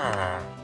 Ah.